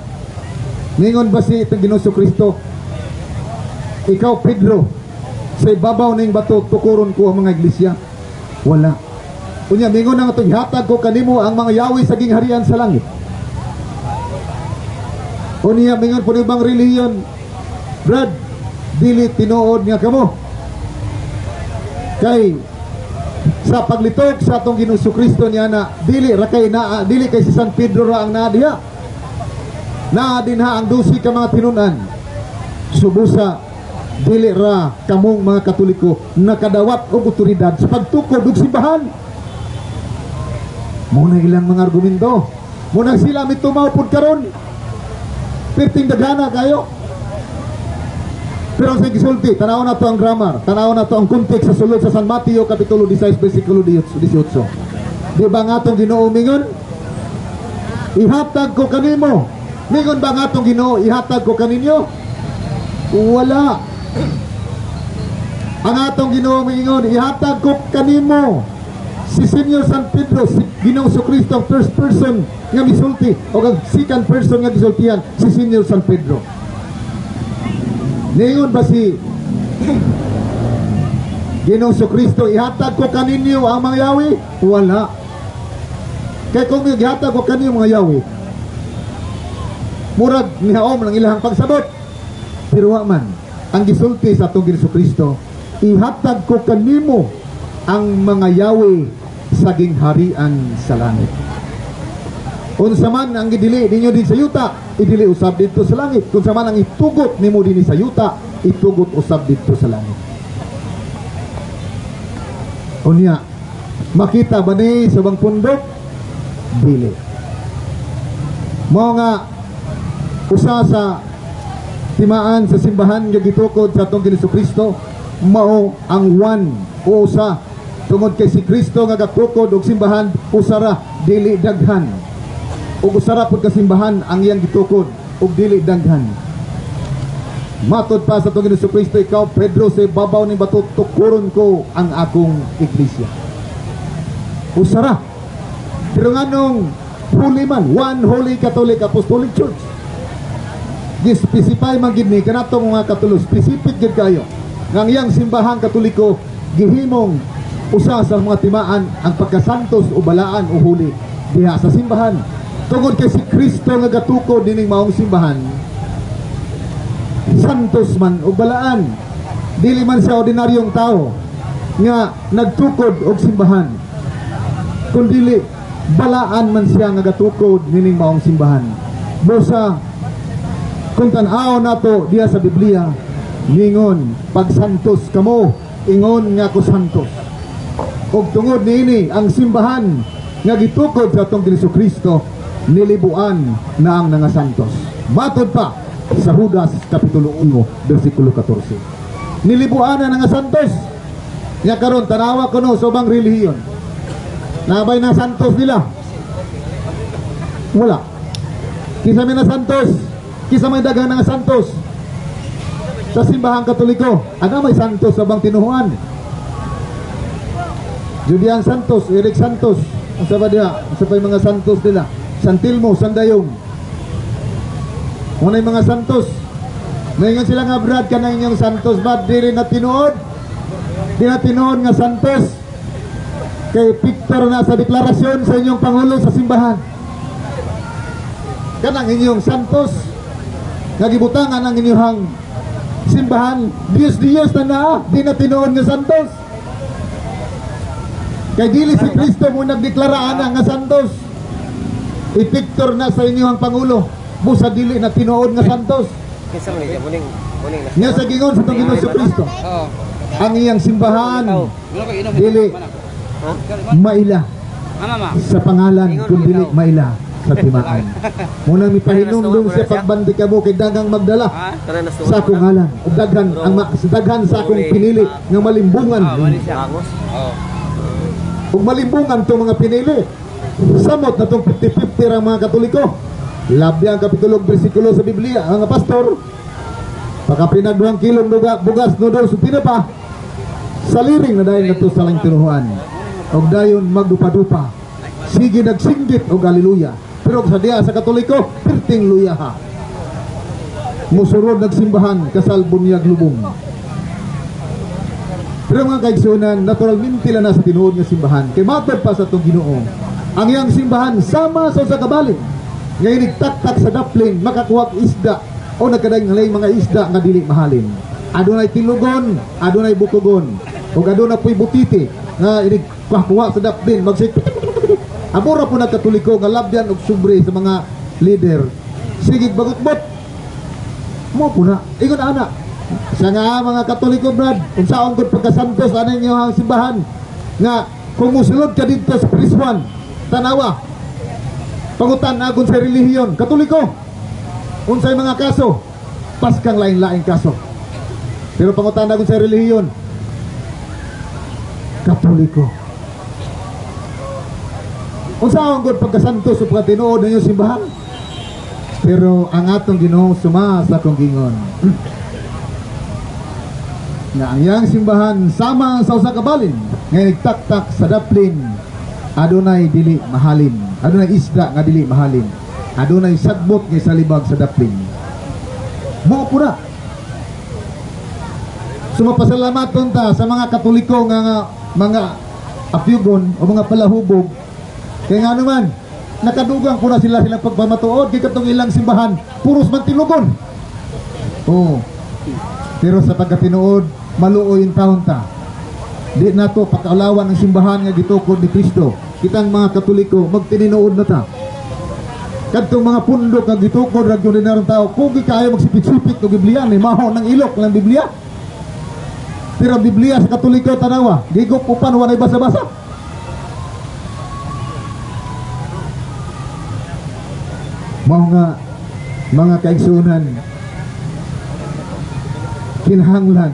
Ningon ba si itong Ginoong Kristo ikaw Pedro sa ibabaw ning bato tukuron ko ang mga iglesia? Wala. Unya mingon ang atong hatag ko kanimo ang mga yawi sa gingharian sa langit. Unya mingon po bang reliyon Brad dili tinuod nga kamo kay sa paglitog sa atong Ginoong Kristo niya na dili ra kay na dili kay si San Pedro ra ang naadiha na din ha ang dusi ka mga tinunan. Subusa dili ra kamong mga katoliko nakadawat og otoridad sa pagtukod og simbahan. Mo na ilang mga argumento. Mo na sila mitumaw pud karon. Perting daghana kayo pero sa gisulti tanaw na to ang grammar tanaw na to ang context sa sulod sa San Mateo kapitulo 16 bersikulo 18 di ba nga itong ginoo mingon? Ihatag ko kanimo. Mingon ba nga itong ginoo ihatag ko kaninyo? Wala. Ang atong Ginoo mingon ihatag ko kanimo. Si Senior San Pedro si Ginoong Kristo first person nga misulti o ang second person nga gisultihan si Senior San Pedro Ningon ba si Ginoong Kristo ihatag ko kaninyo ang mga yawi? Wala. Kay kung ihatag ko kaninyo mga yawi murag nihaom lang ilahang pagsabot. Pero man ang gisulti sa atong Ginoong Kristo ihatag ko kanimo ang mga yawi sa gingharian sa langit unsa man ang gidili ninyo din sa yuta idili usab dito sa langit. Kung sa man ang itugot nimo din sa yuta itugot usab dito sa langit. Unya makita ba ni sa bang pundok? Dili. Mo nga usa sa timaan sa simbahan nga gitukod sa atong Ginoong Kristo mao ang one o usa. Tungod kay si Kristo nga gatukod og simbahan usara dili daghan ug usara pud ka simbahan ang iyang gitukod og dili daghan. Matod pa sa atong Ginoong Kristo ikaw Pedro sa babaw ni bato tukuron ko ang akong iglesia. Usara. Pero nganong holy man one holy Catholic Apostolic Church gispecify man gid ni kanato mga katulo specific gid kayo nga ang iyang simbahan katoliko gihimong usa sa mga timaan ang pagkasantos o balaan o huli diha sa simbahan tungod kay si Kristo nga gatukod dining maong simbahan. Santos man o balaan dili man siya ordinaryong tao nga nagtukod og simbahan kundi balaan man siya nga gatukod nining maong simbahan. Busa kung tanaw nato diya sa Biblia ningon pag santos kamo ingon nga ko santos. Ug tungod niini ang simbahan nga gitukod sa atong Kristo Kristo nilibuan na ang mga santos. Matod pa sa Judas kapitulo 1 bersikulo 14 nilibuan na nga santos. Nga karon tanawa ko no sa ubang relihiyon. Nabay na santos nila. Wala. Kisa may na santos. Kisa may dagang nga santos. Sa simbahang katoliko ana may santos sa bang tinuhuan? Julian Santos, Eric Santos. Ang sa ba diha sa mga santos nila San Tilmo, Sandayong. Unay mga santos. Ngayon sila nga brad ka na santos. Ba di rin na tinuod di na tinuod nga santos. Kay picture na sa deklarasyon sa inyong Pangulo sa simbahan. Kanang inyong santos nga gibutangan ang inyong simbahan. Diyos Diyos na na di na tinuod nga santos. Kay dili si Kristo mo nagdeklaraan nga santos ipicture na sa inyong Pangulo. Busa dili na tinuod nga santos. Kinsa man niya muning muning na. Nya sa gingon sa itong Ginoo sa Kristo ang iyang simbahan. Dili. Maila. Sa pangalan kung dili maila sa timaan. Muna mi pahinumdum siya. pagbandi ka mo kay dagang magdala. Sa akong ngalan. Ug daghan ang daghan sa akong pinili nga malimbungan. Ah. Ug malimbungan to mga pinili. Samot na tong 50-50 ra mga Katoliko. Labi ang kapitulo ug bersikulo sa Biblia, mga pastor. Pagka pinagduhang kilong duga, bugas noodles ug tinapa. Saliring na dahil nato sa lang tinuhuan. Og dayon magdupa-dupa. Sige nagsinggit og haleluya. Pero sa diya sa Katoliko, perting luya ha. Musurod nagsimbahan kasal bunyag lubong. Pero mga kaigsunan, naturalmente lang na sa tinuod nga simbahan. Kay matod pa sa itong ginoo. Ang iyang simbahan, sama sa sa kabalin. Ngayon nagtaktak sa daplin, makakuha isda o halay mga isda nga dili mahalin. Adunay tilugon, adunay butugon, o adunay puy butiti nga inig kuha sa daplin, magsik Amora po nagkatuliko nga labyan og subre sa mga leader. Sige bagot-bot. Mo po na. Ingon ana. Sa nga mga katoliko brad, kung saan gud pagkasantos ana inyo ang simbahan nga kung musulod ka dito sa Priswan, tanawa. Pangutan agon sa relihiyon, katoliko. Unsay mga kaso, paskang lain-lain kaso. Pero pangutan agon sa relihiyon, katoliko. Unsa ang gud pagkasantos sa pagkatinuod ninyo simbahan? Pero ang atong Ginoo suma sa akong gingon. [clears throat] nga ang iyang simbahan sama sa usa ka balin nga nagtaktak sa daplin adunay dili mahalin. Adunay isda nga dili mahalin. Adunay sagbot nga sa libag sa daplin. Mo po na sumapasalamaton ta sa mga katoliko nga, mga apyugon o mga palahubog. Kaya nga naman nakadugang na sila silang pagpamatuod. Kay katong ilang simbahan puros man tinugon. Oh pero sa pagkatinuod maluoy yung taon ta. Di na to pakaulawan ang simbahan nga gitukod ni Kristo kitang mga katoliko magtininuod na ta. Kadtong mga pundok nga gitukod ra gyud na tao kung gikayo magsipit-sipit og Biblia ni maho ng ilok ng Biblia. Pero Biblia sa katoliko tanawa gigop upan walay basa-basa. Mao nga mga kaigsunan kinahanglan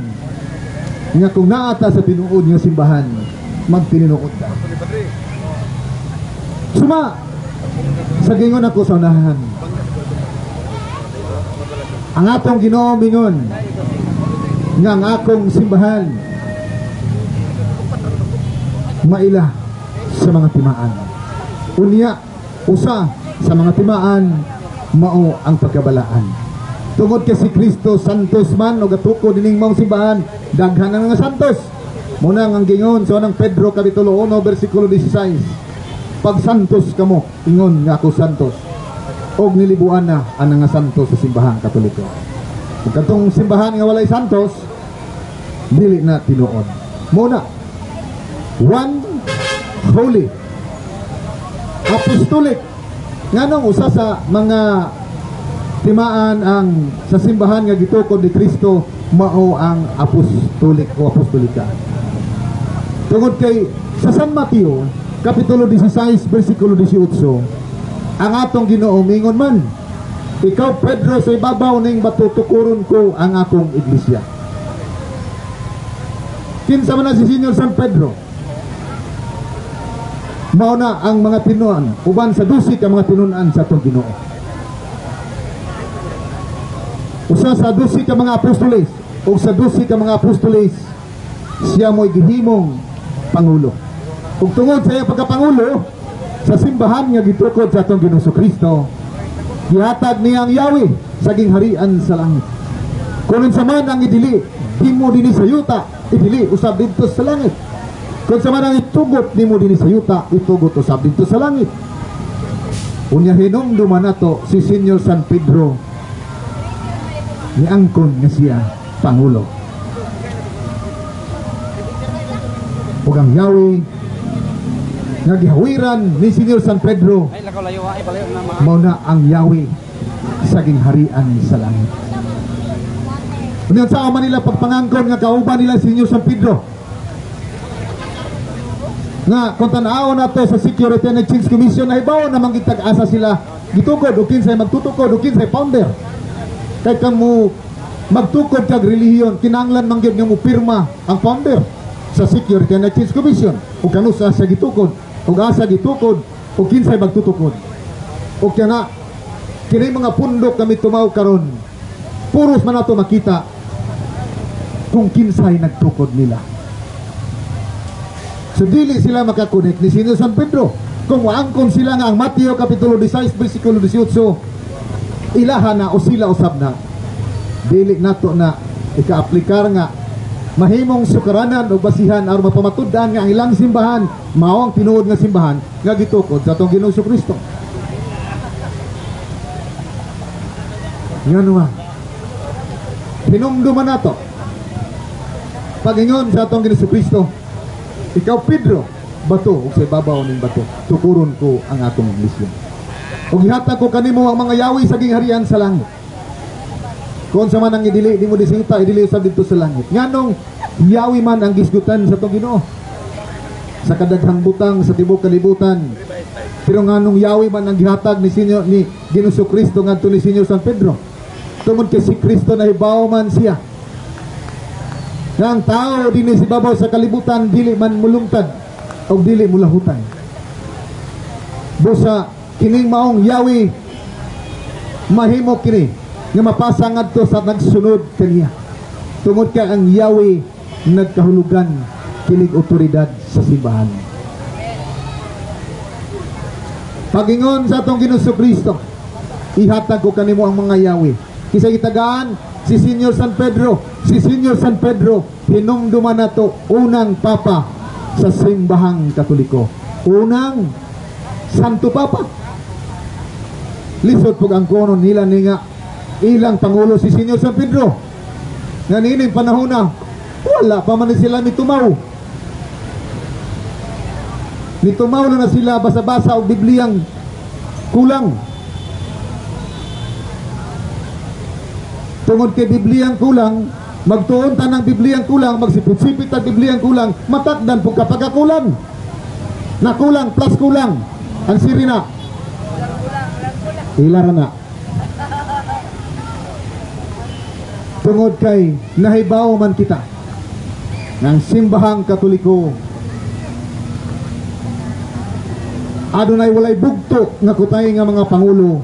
nga kung naata sa tinuod nga simbahan magtininuod ta suma. Sa gingon ako sa unahan. Ang atong Ginoo mingon nga ang akong simbahan maila sa mga timaan. Unya usa sa mga timaan mao ang pagkabalaan. Tungod kay si Kristo santos man o gatuko dining mong simbahan daghan ang mga santos. Muna ang gingon sa unang Pedro kapitulo 1 bersikulo 16 pag santos kamo ingon nga ako santos. Og nilibuan na ang nga santos sa simbahan katoliko. Ug katong simbahan nga walay santos dili na tinuod. Muna one holy apostolic nganong usa sa mga timaan ang sa simbahan nga gitukod ni Kristo mao ang apostolic o apostolika. Tungod kay sa San Mateo kapitulo 16 bersikulo 18 ang atong Ginoo mingon man ikaw Pedro sa ibabaw ning batutukuron ko ang akong iglesia. Kinsa man si Senyor San Pedro mao na ang mga tinuan uban sa dusik ang mga tinunan sa atong Ginoo. Usa sa dusik ka mga apostoles o sa dusik ka mga apostoles siya mo'y gihimong pangulo. Ug tungod sa iyang pagkapangulo sa simbahan nga gitukod sa atong Ginoo Kristo gihatag niya ang Yahweh sa gingharian sa langit. Kung sa man ang idili, di mo dinhi sa yuta, idili usab dito sa langit. Kung sa man ang itugot, di mo dinhi sa yuta, itugot usab dito sa langit. Unya hinungdo man nato si Senyor San Pedro ni angkon nga siya pangulo. Ug ang Yahweh nga gihawiran ni Senyor San Pedro. Na mao na ang Yahweh sa gingharian sa langit. Unya sa man nila pagpangangkon nga kauban nila si Senyor San Pedro. nga kung tanaw na to sa Security and Exchange Commission ay bawo namang gitag-asa sila. Gitukod o kinsay magtutukod o kinsay founder. Kay kamo magtukod kag relihiyon kinanglan man gyud nga mo pirma ang founder sa Security and Exchange Commission. O kanusa sa gitukod o asa gitukod o kinsay magtutukod o kana kini mga pundok kami tumaw karon puros man nato makita kung kinsay nagtukod nila So dili sila makakonek ni Sino San Pedro. Kung waangkon sila nga ang Mateo Kapitulo 16, versikulo 18, ilaha na o sila usab na. Dili nato na ika-aplikar nga mahimong sukaranan o basihan aron mapamatud-an nga ang ilang simbahan mao ang tinuod nga simbahan nga gitukod sa atong Ginoo Kristo. Nga naman. Hinumduman nato. Pagingon sa atong Ginoo Kristo, ikaw Pedro, bato ug sa ibabaw ning bato. Tukuron ko ang atong iglesia. Ug gihatag ko kanimo ang mga yawi sa gingharian sa langit. Kung sa man ang idili, di mo disita, idili sa dito sa langit. Nganong yawi man ang gisgutan sa itong ginoo. Sa kadaghang butang sa tibok kalibutan. Pero nganong yawi man ang gihatag ni Sinyo ni Ginuso Kristo ngadto ni Sinyo San Pedro. Tungod kay si Kristo na hibaw man siya. Nga ang tao din si babaw sa kalibutan dili man mulungtad o dili mulahutan. Busa kining maong yawi mahimo kini nga mapasa ngadto sa nagsunod kaniya. Tungod kay ang yawi nagkahulugan kining otoridad sa simbahan. Pagingon sa atong Ginoo Kristo, ihatag ko kanimo ang mga yawi. Kisa gitagaan si Senyor San Pedro, si Senyor San Pedro hinumduman nato unang papa sa simbahang Katoliko. Unang Santo Papa. Lisod pag ang kono nila ni nga ilang pangulo si Senyor San Pedro. Nga nining panahon na wala pa man sila mitumaw. Mitumaw na, na sila basa-basa og Bibliyang kulang. tungod kay Bibliyang kulang, magtuon ta ng Bibliyang kulang, magsipit-sipit ta Bibliyang kulang, matakdan po kapag kulang. Nakulang plus kulang. Ang siri na. Ilara na. Tungod kay nahibaw man kita ng simbahang katoliko adunay walay bugto nga kutay nga mga pangulo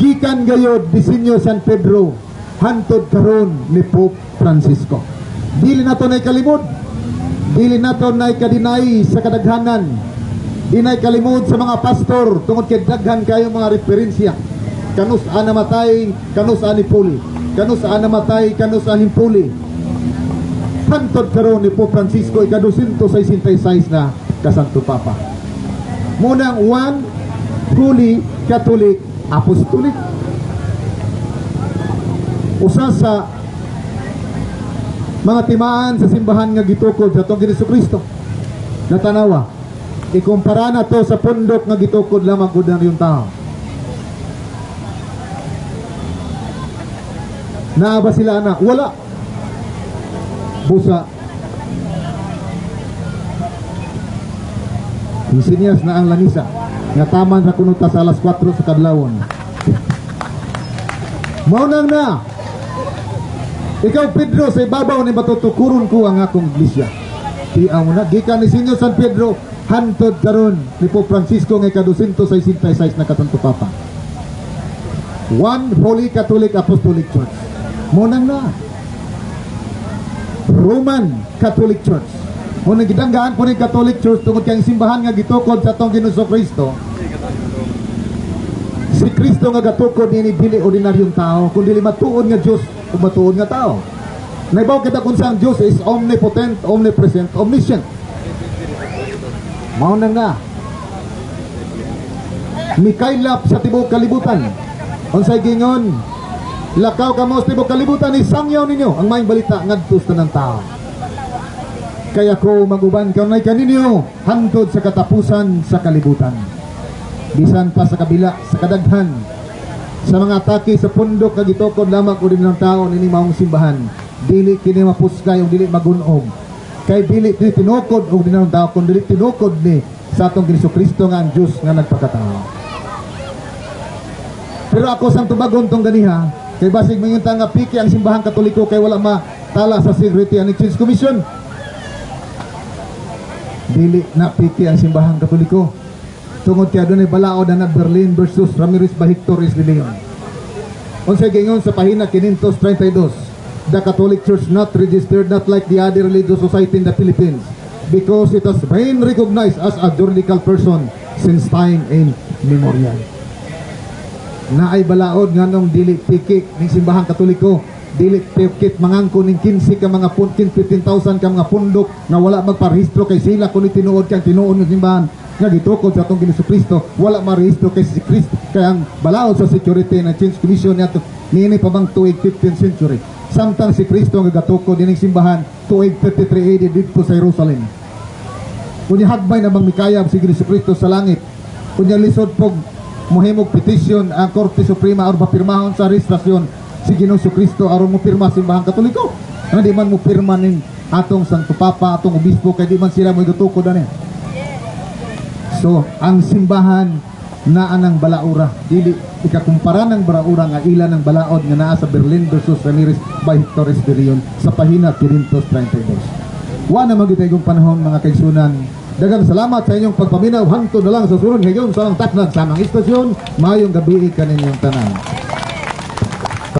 gikan gayod disenyo San Pedro hantod karon ni Pope Francisco. Dili nato nay kalimod. Dili nato nay kadinay sa kadaghanan. Dinay kalimod sa mga pastor tungod kay daghan kayo mga referensya. Kanus ana matay, kanus ani puli. Kanus ana matay, kanus ani puli. Hantod karon ni Pope Francisco ika 266 na kasanto papa. Munang one Holy Catholic Apostolic usa sa mga timaan sa simbahan nga gitukod sa Ginoong Kristo na tanawa ikumpara na to sa pundok nga gitukod lamang gud yung tao naa ba sila na wala busa Isinyas na ang langisa nga taman sa kunuta sa alas 4 sa kadlawon Maunang na ikaw Pedro sa ibabaw ni matutukuron ko ang akong iglesia. Tiaw na gikan ni Senyor San Pedro hantod karon ni Pope Francisco nga ika-266 na katanto papa. One Holy Catholic Apostolic Church. Munang na. Roman Catholic Church. Kung nagidanggaan po ni Catholic Church tungkol kayang simbahan nga gitukod sa atong Ginoo Kristo, si Kristo nga gatukod ni dili ordinaryong tao, kundi matuod nga Dios ug matuod nga tao. Naibaw kita kung sa Dios is omnipotent, omnipresent, omniscient. Mao na. Mikaylap sa tibok kalibutan. Unsay gingon, lakaw ka mo sa tibok kalibutan ni sangyaw ninyo ang maing balita ngadto sa tanang tao. Kaya ko maguban kanay kaninyo hantod sa katapusan sa kalibutan bisan pa sa kabila sa kadaghan sa mga atake sa pundok nga gitukod lamang ko din ng tao nini maong simbahan dili kini mapuskay ug dili magunog kay dili ni tinukod og dinang tao kun dili tinukod ni sa atong Kristo Kristo nga ang Dios nga nagpakatao. Pero ako sang tubagon tong ganiha, kay basig mangyunta nga piki ang simbahan katoliko kay wala matala sa Security and Exchange Commission. Dili na piki ang simbahan katoliko. Tungod kay adunay balaod na Berlin versus Ramirez Bahictoris de Leon. Unsay gingon sa pahina 532, the Catholic Church not registered not like the other religious society in the Philippines because it has been recognized as a juridical person since time immemorial na ay balaod nga nung dili pikik ning simbahan katoliko. Dili pikit mangangko ning 15 ka mga pun 15,000 ka mga pundok nga wala magparehistro kay sila kun tinuod kang tinuod ng simbahan. Nga gitukod sa atong Ginoong Kristo wala marehistro kay si Kristo kay ang balaod sa security na change commission niya nini pa bang tuig 15th century? Samtang si Kristo nga gatukod dining simbahan tuig 33 AD dito sa Jerusalem. Kunya hagbay na bang mikayab si Ginoong Kristo sa langit? Kunya lisod pog mohimog petition ang Korte Suprema aron mapirmahon sa registrasyon si Ginoong Kristo aron mo pirma sa simbahan katoliko. Nga di man mo pirma ning atong Santo Papa atong obispo kay di man sila mo idutukod ani so ang simbahan na anang balaura. Dili ikakumpara ng balaura nga ila ng balaod nga naa sa Berlin versus Ramirez by Torres de Leon sa pahina 532 wa na magitayong panahon mga kaigsunan dagang salamat sa inyong pagpaminaw. Hangtod na lang sa sunod ngayon sa ang taknag sa mga istasyon mayong gabi kaninyong tanan